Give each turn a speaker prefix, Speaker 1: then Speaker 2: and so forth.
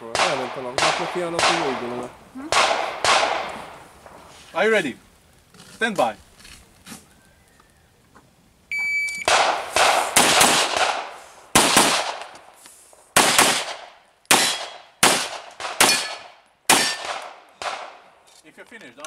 Speaker 1: Elmontanom, hát neki annak, hogy úgy gondolom.
Speaker 2: Are you ready? Stand by. If you're finished, I'll...